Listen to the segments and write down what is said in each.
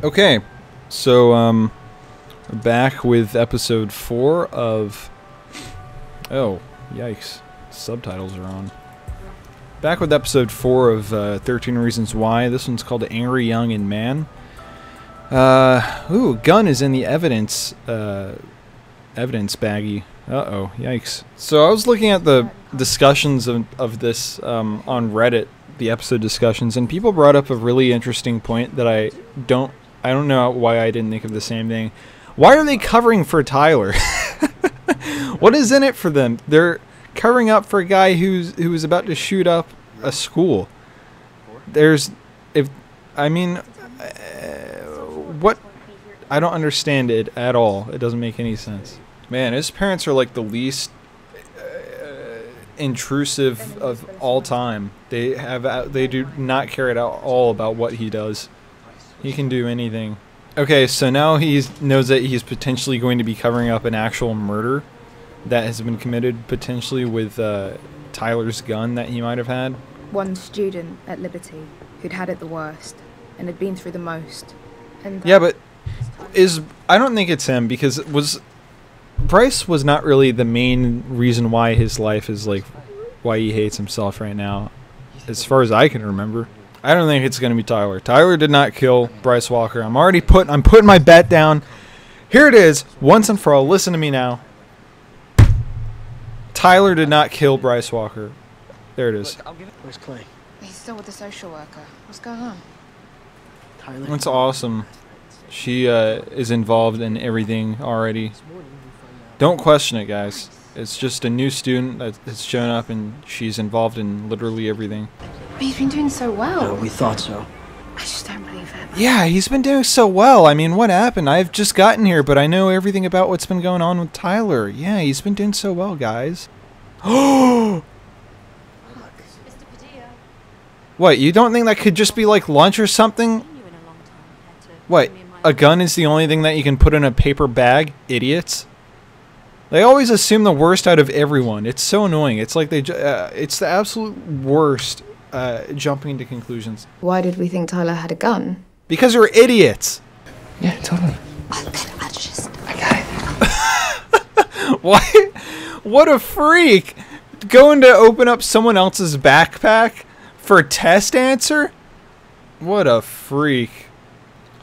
Okay, so um, back with episode four of. Oh, yikes! Subtitles are on. Back with episode four of uh, Thirteen Reasons Why. This one's called "Angry Young and Man." Uh, ooh, gun is in the evidence. Uh, evidence baggie. Uh oh, yikes! So I was looking at the discussions of of this um, on Reddit, the episode discussions, and people brought up a really interesting point that I don't I don't know why I didn't think of the same thing. Why are they covering for Tyler? what is in it for them? They're covering up for a guy who's who is about to shoot up a school. There's if I mean uh, what I don't understand it at all. It doesn't make any sense. Man, his parents are like the least uh, intrusive of all time. They have they do not care at all about what he does. He can do anything. Okay, so now he knows that he's potentially going to be covering up an actual murder that has been committed potentially with uh, Tyler's gun that he might have had. One student at Liberty who'd had it the worst and had been through the most. And yeah, but is I don't think it's him because it was Bryce was not really the main reason why his life is like why he hates himself right now, as far as I can remember. I don't think it's going to be Tyler. Tyler did not kill Bryce Walker. I'm already put. I'm putting my bet down. Here it is, once and for all. Listen to me now. Tyler did not kill Bryce Walker. There it is. Where's Clay? He's still with the social worker. What's going on? Tyler. That's awesome. She uh, is involved in everything already. Don't question it, guys. It's just a new student that's shown up, and she's involved in literally everything. But he's been doing so well. No, we thought so. I just don't believe it. Yeah, he's been doing so well. I mean, what happened? I've just gotten here, but I know everything about what's been going on with Tyler. Yeah, he's been doing so well, guys. Oh! what, you don't think that could just be like lunch or something? What, a gun is the only thing that you can put in a paper bag? Idiots. They always assume the worst out of everyone. It's so annoying. It's like they, uh, it's the absolute worst uh, jumping to conclusions. Why did we think Tyler had a gun? Because you're idiots. Yeah, totally. I just. I got it. What? What a freak! Going to open up someone else's backpack for a test answer? What a freak.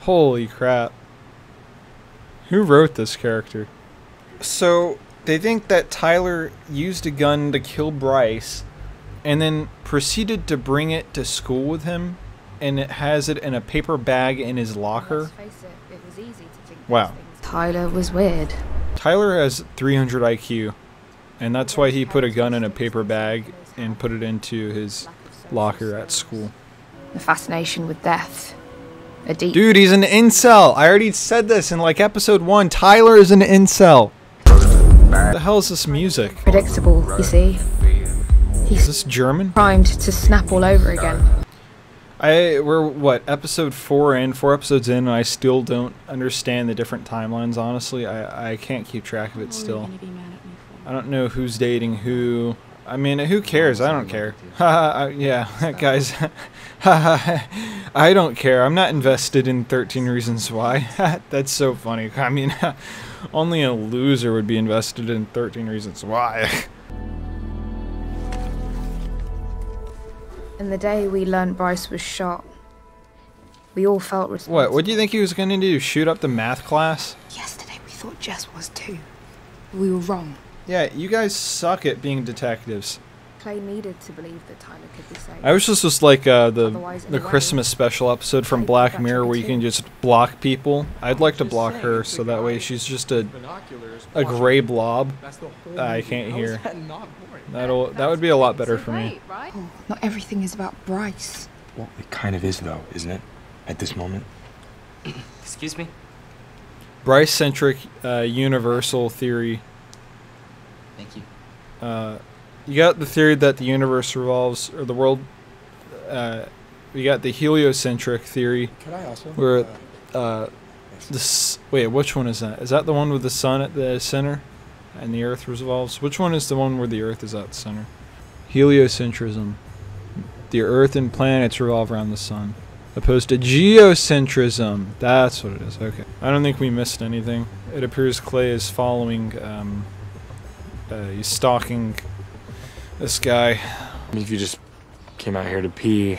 Holy crap. Who wrote this character? So, they think that Tyler used a gun to kill Bryce and then proceeded to bring it to school with him and it has it in a paper bag in his locker. Wow. Tyler was weird. Tyler has 300 IQ, and that's why he put a gun in a paper bag and put it into his locker at school. The fascination with death. A deep. Dude, he's an incel. I already said this in like episode one. Tyler is an incel. What the hell is this music? Predictable, you see. Is He's this German? primed to snap all over again. I we're what episode four in, four episodes in, and I still don't understand the different timelines. Honestly, I I can't keep track of it still. I don't know who's dating who. I mean, who cares? I don't care. Haha, yeah, guys. I don't care. I'm not invested in 13 Reasons Why. That's so funny. I mean, only a loser would be invested in 13 Reasons Why. And the day we learned Bryce was shot, we all felt responsible. what? What do you think he was going to do? Shoot up the math class? Yesterday we thought Jess was too. We were wrong. Yeah, you guys suck at being detectives. Clay needed to believe that Tyler could be saved. I wish this was like uh, the the anyway, Christmas special episode from Black Mirror up where you can just block people. I'd like to block her so that way she's just a a gray blob. I can't hear. That'll that would be a lot better for me. Oh, not everything is about Bryce. Well, it kind of is, though, isn't it? At this moment. Excuse me? Bryce centric uh, universal theory. Thank you. Uh, you got the theory that the universe revolves or the world. Uh, you got the heliocentric theory Could I also? where uh, this wait which one is that? Is that the one with the sun at the center and the earth revolves? Which one is the one where the earth is at the center? Heliocentrism. The earth and planets revolve around the sun. opposed to geocentrism. That's what it is. Okay. I don't think we missed anything. It appears Clay is following, um, uh, he's stalking this guy. I mean, if you just came out here to pee,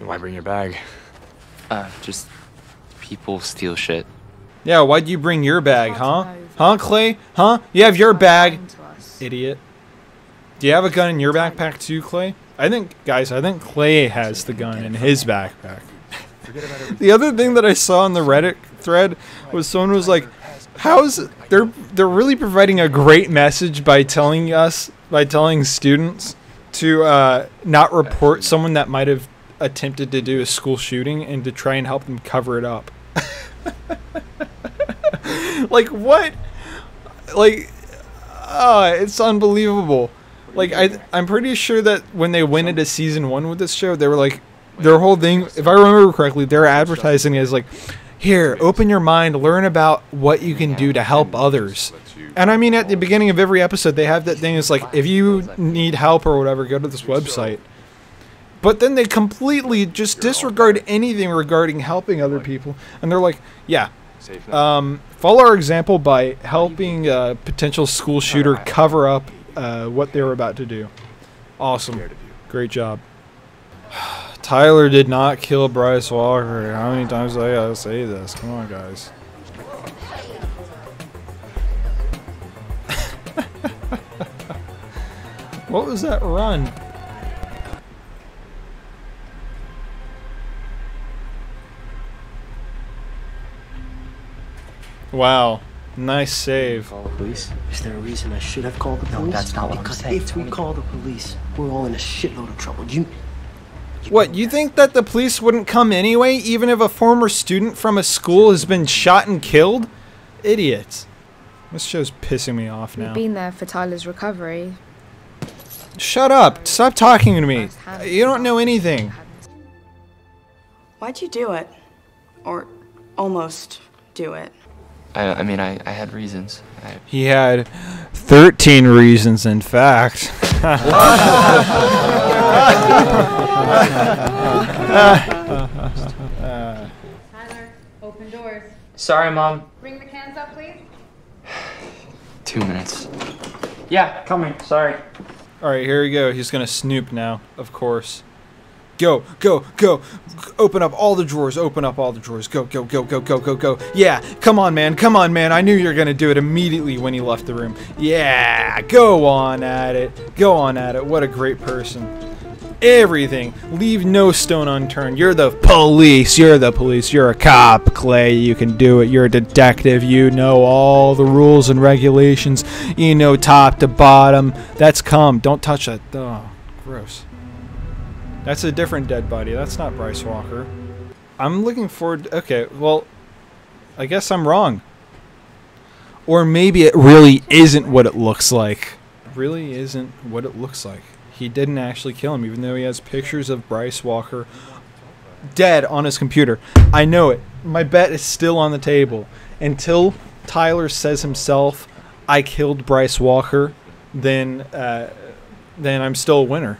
why bring your bag? Uh, just people steal shit. Yeah, why'd you bring your bag, huh? Huh, Clay? Huh? You have your bag, Happened to us. idiot. Do you have a gun in your backpack too, Clay? I think, guys, I think Clay has the gun in his backpack. the other thing that I saw in the Reddit thread was someone was like, "How's they're they're really providing a great message by telling us by telling students to uh, not report someone that might have attempted to do a school shooting and to try and help them cover it up." like what? Like, ah, it's unbelievable. Like I, I'm pretty sure that when they went into season one with this show, they were like, their whole thing, if I remember correctly, they're advertising as like, here, open your mind, learn about what you can do to help others. And I mean, at the beginning of every episode, they have that thing. It's like, if you need help or whatever, go to this website. But then they completely just disregard anything regarding helping other people, and they're like, yeah, um, follow our example by helping a potential school shooter cover up uh, what they were about to do. Awesome. Great job. Tyler did not kill Bryce Walker. How many times do I gotta say this? Come on, guys. what was that run? Wow. Nice save. Call the police? Is there a reason I should have called the police? No, that's not what I'm because saying, if we call the police, we're all in a shitload of trouble. You. What, you think that the police wouldn't come anyway, even if a former student from a school has been shot and killed? Idiots. This show's pissing me off We've now. been there for Tyler's recovery. Shut up. Stop talking to me. You don't know anything. Why'd you do it? Or almost do it? I, I mean, I, I had reasons. I, He had 13 reasons, in fact. Tyler, open doors. Sorry, Mom. Bring the cans up, please. Two minutes. Yeah, coming. Sorry. Alright, here we go. He's gonna snoop now, of course. Go, go, go. Open up all the drawers. Open up all the drawers. Go, go, go, go, go, go, go. Yeah, come on, man. Come on, man. I knew you were going to do it immediately when he left the room. Yeah, go on at it. Go on at it. What a great person. Everything. Leave no stone unturned. You're the police. You're the police. You're a cop, Clay. You can do it. You're a detective. You know all the rules and regulations. You know top to bottom. That's cum. Don't touch that. Oh, gross. That's a different dead body. That's not Bryce Walker. I'm looking forward. Okay, well, I guess I'm wrong. Or maybe it really isn't what it looks like. Really isn't what it looks like. He didn't actually kill him, even though he has pictures of Bryce Walker dead on his computer. I know it. My bet is still on the table. Until Tyler says himself, "I killed Bryce Walker," then uh, then I'm still a winner.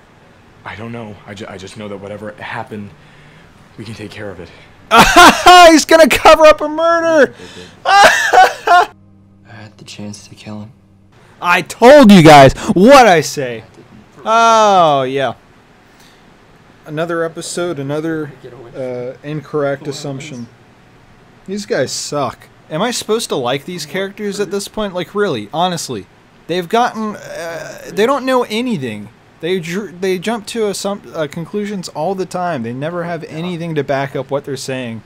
I don't know. I, ju- I just know that whatever happened, we can take care of it. He's gonna cover up a murder. I had the chance to kill him. I told you guys what I say. Oh yeah. Another episode, another uh, incorrect assumption. These guys suck. Am I supposed to like these characters at this point? Like really, honestly, they've gotten. Uh, they don't know anything. They they jump to assump- uh, conclusions all the time. They never have anything to back up what they're saying.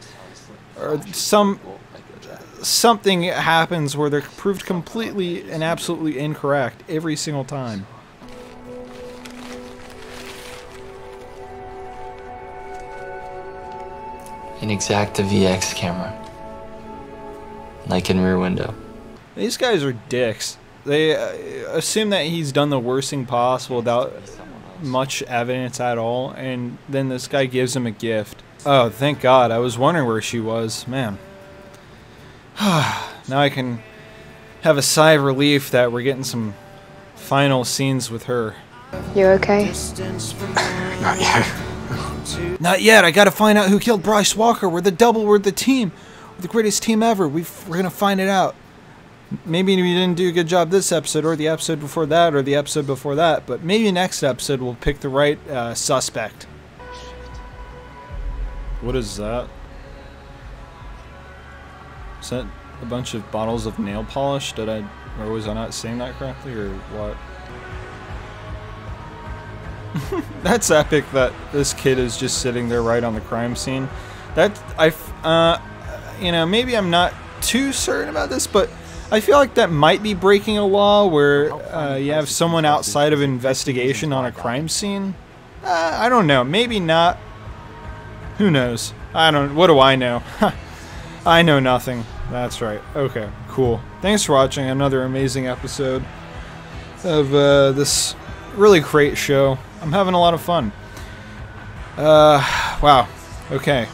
Or some something happens where they're proved completely and absolutely incorrect every single time. An Exakta VX camera. Like in Rear Window. These guys are dicks. They uh, assume that he's done the worst thing possible without much evidence at all, and then this guy gives him a gift. Oh, thank God. I was wondering where she was. Man. now I can have a sigh of relief that we're getting some final scenes with her. You okay? Not yet. Not yet. I gotta find out who killed Bryce Walker. We're the double. We're the team. We're the greatest team ever. We've, we're gonna find it out. Maybe we didn't do a good job this episode, or the episode before that, or the episode before that. But maybe next episode we'll pick the right uh, suspect. What is that? Is that a bunch of bottles of nail polish? Did I, or was I not saying that correctly, or what? That's epic that this kid is just sitting there right on the crime scene. That I, uh, you know, maybe I'm not too certain about this, but I feel like that might be breaking a law where uh, you have someone outside of investigation on a crime scene. Uh, I don't know. Maybe not. Who knows? I don't. What do I know? I know nothing. That's right. Okay, cool. Thanks for watching another amazing episode of uh, this really great show. I'm having a lot of fun. Uh, wow. Okay.